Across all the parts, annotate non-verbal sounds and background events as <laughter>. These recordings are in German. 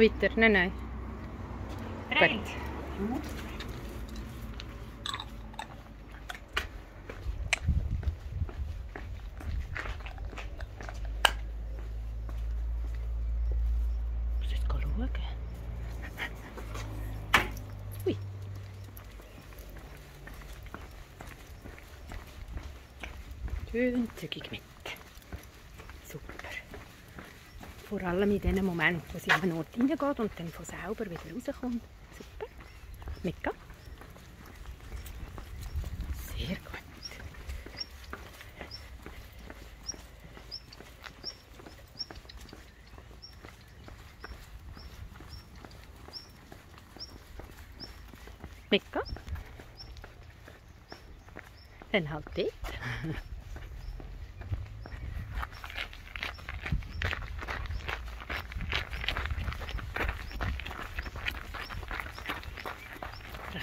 witter. Nee, nee. Breed. Zit kan roken. Oei. Tuurlijk, ik met. Vor allem in dem Moment, wo sie an einen Ort reingeht und dann von selber wieder rauskommt. Super. Mega. Sehr gut. Mega. Dann halt dort. <laughs>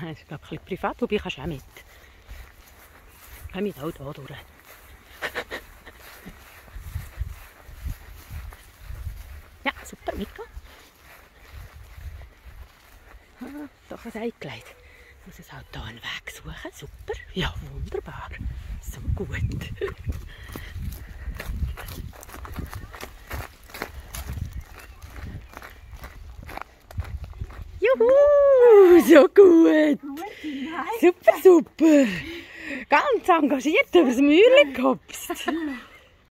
Das ist glaube <laughs> ich ein privat, wobei kannst du auch mit. Komm mit auch hier durch. <laughs> Ja, super, Mika. Ah, doch ein Eigeleit. Ich muss es halt hier einen Weg suchen. Super. Ja, wunderbar. So gut. <laughs> Juhu, so gut. Super, super. Ganz engagiert übers Mühle gehopst. <laughs>